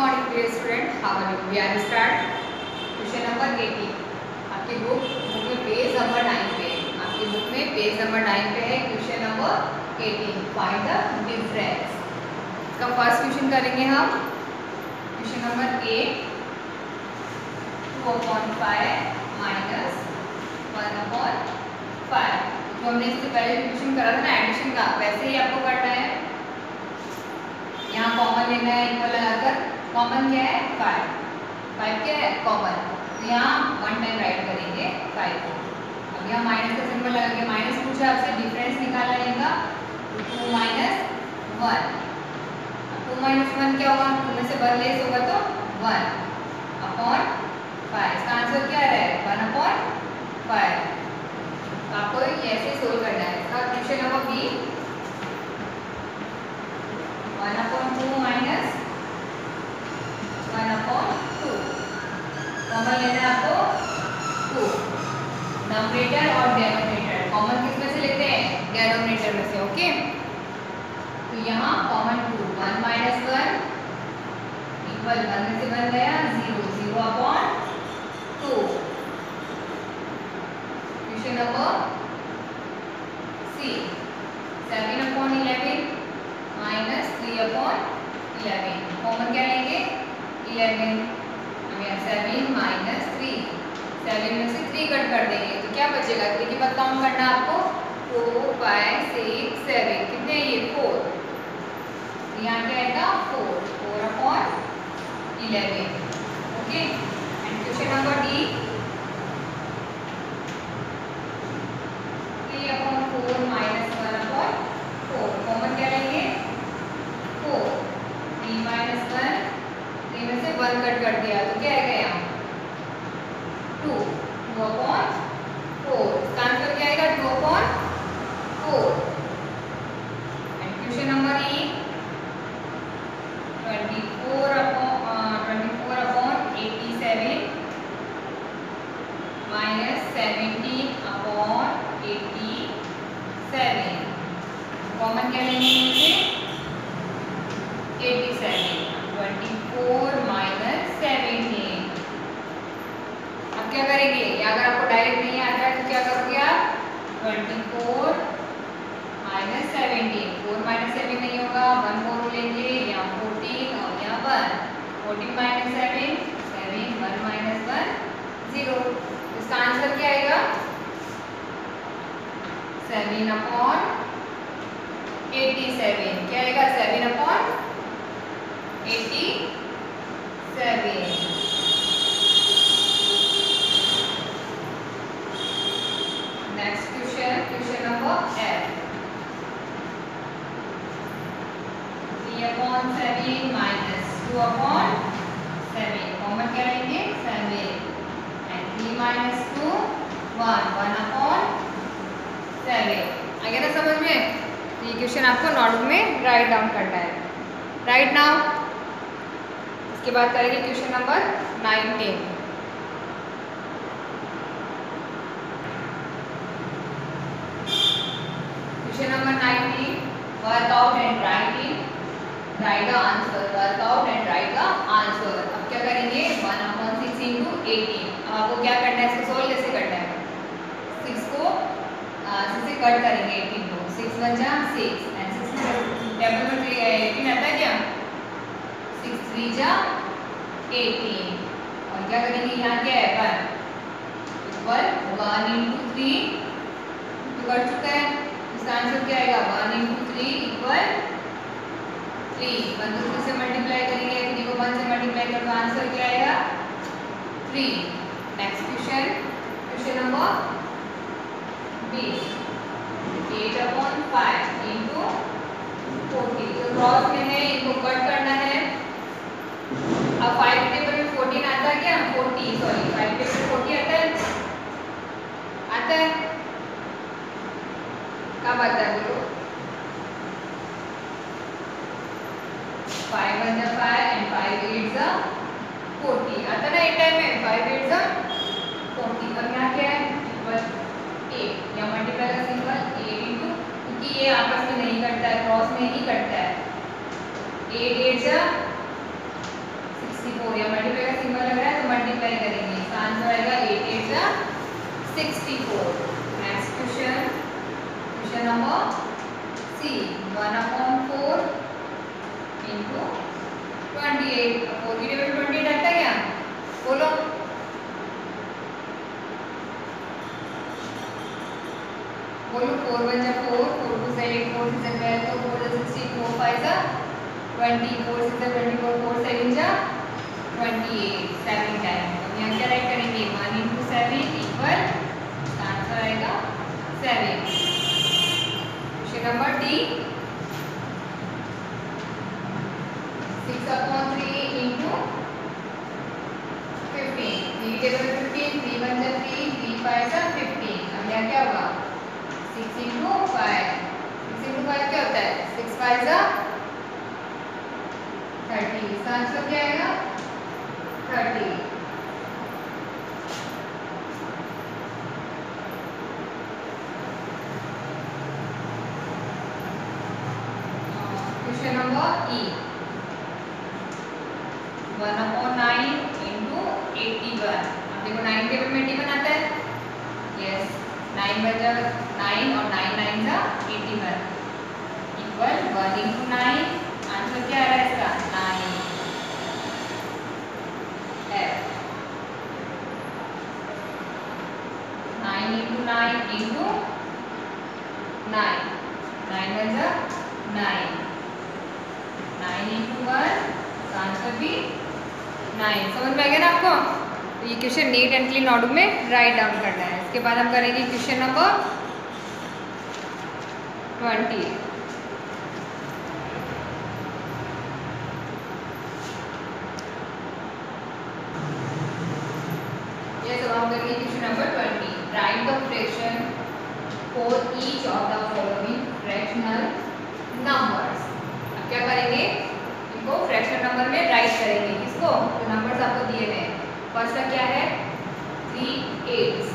morning, dear student how are you? We are start. Question number 18 आपकी book book में page number 9 पे आपकी book में page number 9 पे है question number 18 find the difference इसका फ़र्स्ट क्वेश्चन करेंगे हम। Question number 8 two upon five minus one upon five जो हमने इससे पहले क्वेश्चन करा था ना एडिशन का, वैसे ही आपको करना है। यहाँ कॉमन लेना है इक्वल लगाकर कॉमन क्या है? फाइव फाइव क्या है? कॉमन तो यहाँ वन टाइम राइट करेंगे फाइव को। अब यहाँ माइनस का सिंबल लगा के माइनस पूछा, आपसे डिफरेंस निकालना रहेगा two minus one two minus one क्या होगा? टू में से वन लेस होगा तो वन अपॉन फाइव इसका आंसर क्या है? वन अपॉन फाइव आपको ऐसे सोल्व करना है। इसका question number B one upon two minus one upon two common लेना है आपको टू नंबरेटर और डेनोमिनेटर कॉमन किसमें से लेते हैं डेनोमिनेटर में से ओके तो यहाँ common two one minus one equal one में से वन गया zero zero upon two question number C seven upon eleven minus three upon eleven common क्या लेंगे इलेवन हम सेवन माइनस थ्री सेवन में से थ्री कट कर देंगे। तो क्या बचेगा? थ्री के बाद काउंट करना आपको? फोर फाइव सिक्स सेवन कितने ये? फोर यहाँ क्या आएगा? Four four upon eleven okay and question number D three upon four minus one upon four common क्या लेंगे four three minus one three में से वन कट कर दिया तो क्या आएगा यहाँ? टू टू अपॉन फोर इसका आंसर क्या आएगा? Two upon four and question number E twenty four upon twenty four upon eighty seven minus seventeen upon eighty seven common क्या लेंगे मुझे eighty seven twenty four minus seventeen अब क्या करेंगे या अगर आपको डायरेक्ट नहीं आता है तो क्या करोगे आप twenty four minus seventeen four minus seven नहीं होगा वन फोर लेंगे या फोर्टीन और या one fourteen minus seven seven one minus one zero इसका आंसर क्या आएगा सेवन अपॉन एटी सेवन क्या आएगा? Seven upon eighty seven next question question number F three upon seven minus two upon seven common क्या लेंगे seven and three minus two one one upon seven आ गया ना समझ में तो ये क्वेश्चन आपको नोटबुक में राइट डाउन करना है। राइट नाउ इसके बाद करेंगे question number nineteen question number nineteen work out and writing write the answer work out and write the answer अब क्या करेंगे? One upon six into eighteen अब आपको क्या करना है? इसको सोल्व कैसे करना है? सिक्स को सिक्स कट करेंगे एटीन को। सिक्स वन जा सिक्स एंड सिक्स टेबल में थ्री एटीन आता है क्या? सिक्स थ्री जा एटीन और क्या करेंगे? यहाँ क्या है? One equal one into three तो कट चुका है। इसका आंसर क्या आएगा? One into three equal three one को से मल्टीप्लाई करेंगे थ्री को वन से मल्टीप्लाई करो आंसर क्या आएगा? Three next question question number eight upon five into forty तो क्रॉस में है इनको कट करना है अब फाइव के टेबल में फोर्टीन आता है क्या फोर्टी सॉरी फाइव के टेबल फोर्टी आता है आता है कब आता है बोलो फाइव वन जा फाइव एंड फाइव एट जा फोर्टी आता ना एक टाइम में फाइव एट जा फोर्टी और यहाँ क्या है इक्वल एट या मल्टीप्लाई का सिंबल एट इंटू क्योंकि ये आपस में नहीं कटता है क्रॉस में ही कटता है एट एट जा फोर या मल्टीप्लाई का सिंबल लग रहा है तो मल्टीप्लाई करेंगे। इसका आंसर आएगा एट एट जा sixty four next question question number C one upon four into twenty eight four की टेबल ट्वेंटी एट आता क्या? बोलो। बोलो फोर वन जा फोर फोर टू से एट फोर सिक्स ट्वेल्व तो फोर जा सिक्सटी फोर फाइव जा twenty four six twenty four four seven जा ट्वेंटी एट सेवन टाइम तो यहाँ क्या राइट करेंगे? One into seven equal answer आएगा seven question number D six upon three into fifteen three table fifteen three one जा three three five जा fifteen अब यहाँ क्या होगा? Six into five six into five क्या होता है? सिक्स फाइव थर्टी इसका आंसर क्या आएगा? Thirty question number E one upon nine into eighty one अब देखो नाइन टेबल में एटी वन आता है? यस नाइन बजा नाइन और नाइन नाइन जा eighty one equal one into nine answer क्या आ रहा है इसका? Nine F nine into nine Nine nine are nine. Nine into one answer भी नाइन समझ में आ गया ना आपको? तो ये question neat and clean order में राइट डाउन करना है। इसके बाद हम करेंगे क्वेश्चन नंबर ट्वेंटी ये सब हम करेंगे question number twenty write the fraction for each of the following fractional numbers. अब क्या करेंगे? इनको फ्रैक्शन नंबर में राइट करेंगे। किसको? जो नंबर्स आपको दिए गए फ़र्स्ट का क्या है? Three eights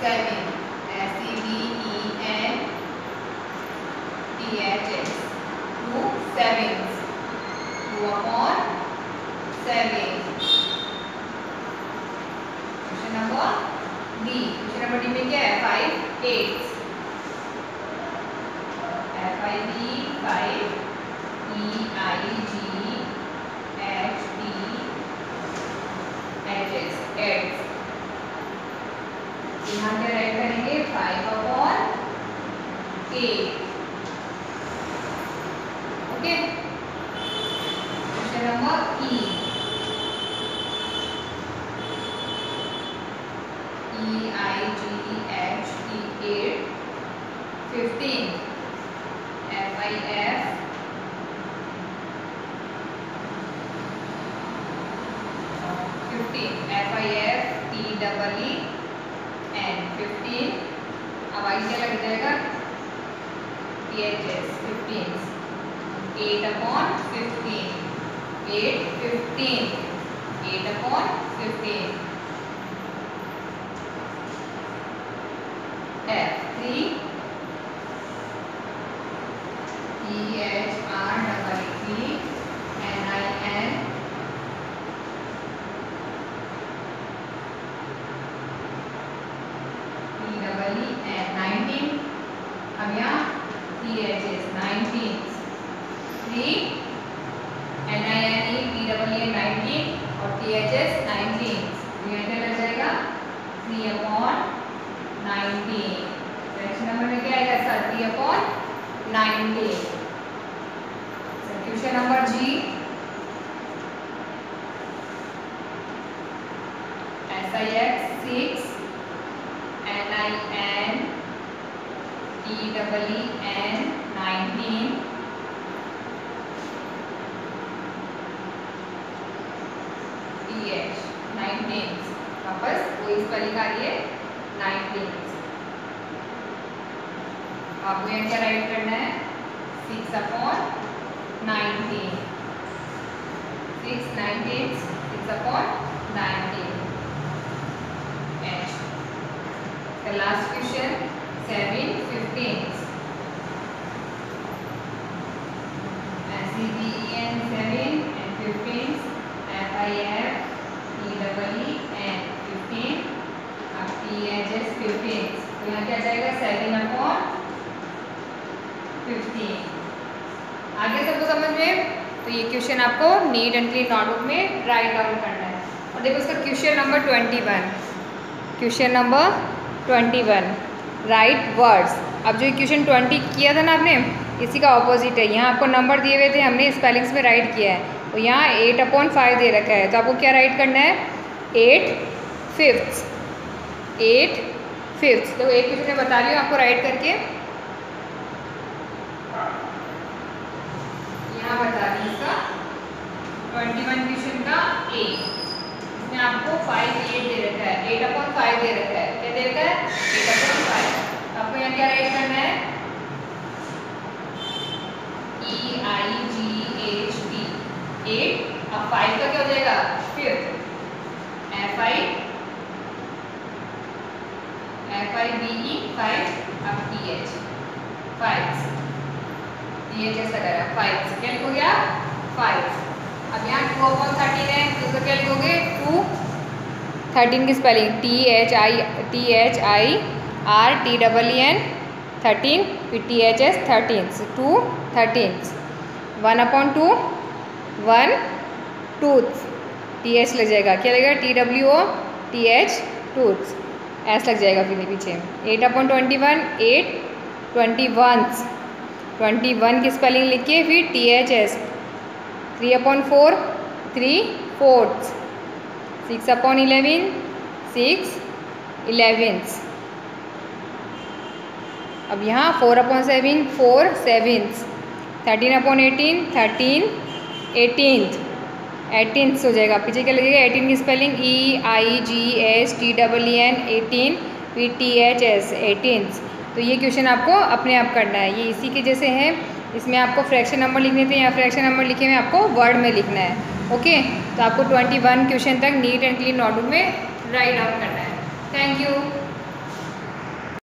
It's going to be five upon eight okay question number E E I G H T eight fifteen F I F. Fifteen. F I F T double E N fifteen अब आई क्या लग जाएगा S fifteen eight upon fifteen eight fifteen eight upon fifteen F three E H R double E N I N E double E N nineteen अब यहाँ T H S nineteen three N I N E T double Nineteen और S nineteen. तो यहाँ क्या लग जाएगा. Three upon question number में क्या आएगा sir three upon nineteen question number G S I X six N I N T double E N nineteen T H nineteen वापस स्पेलिंग आ रही आपको यहाँ क्या राइट करना है six upon nineteen six nineteen six upon nineteen H The last question, seven fifteenths. S E V E N seven and fifteenths. F I F T double E fifteen. T H तो यहाँ क्या जाएगा? Seven upon fifteen आगे सबको समझ में? तो ये क्वेश्चन आपको नीट एंड क्लीन नोटबुक में राइट डाउन करना है। और देखो इसका question number twenty one question number twenty one write words अब जो क्वेश्चन ट्वेंटी किया था ना आपने, इसी का ऑपोजिट है। यहाँ आपको नंबर दिए हुए थे, हमने स्पेलिंग्स में राइट किया है। तो यहाँ एट अपॉन फाइव दे रखा है। तो आपको क्या राइट करना है? Eight fifth eight fifth. तो एक क्वेश्चन मैं बता रही हूँ आपको राइट करके। यहाँ बता दी इसका। ट्वेंटी वन क्वेश्चन का ए इसमें आपको फाइव एट दे रखा है। एट अपॉन फाइव दे रखा है। क्या दे रखा है? एट अपॉन फाइव आपको यहाँ क्या राइट करना है? E I G H eight अब फाइव का क्या हो जाएगा? Fifth F I F I B E five अब टी एच फाइव ये कैसा करा फाइव क्या लिखोगे आप फाइव अब यहाँ टू अपॉन थर्टीन है तो इसका क्या लिखोगे टू थर्टीन की spelling T H I T H I R T double E N thirteen फिर T H S thirteen two thirteen one upon two one tooth T H लग जाएगा। क्या लगेगा? T W O T H tooth S लग जाएगा फिर पीछे। Eight upon twenty one eight twenty one twenty one की स्पेलिंग लिखिए, फिर T H S three upon four three fourth six upon eleven six eleventh अब यहाँ four upon seven four seventh thirteen upon eighteen thirteen eighteenth eighteenth हो जाएगा। पीछे क्या लगेगा एटीन की spelling E I G S T double E N eighteen P T H S eighteenth तो ये क्वेश्चन आपको अपने आप करना है। ये इसी के जैसे है। इसमें आपको फ्रैक्शन नंबर लिखने थे या फ्रैक्शन नंबर लिखे हुए आपको वर्ड में लिखना है। ओके तो आपको ट्वेंटी वन क्वेश्चन तक नीट एंड क्लीन नोटबुक में राइट आउट करना है। Thank you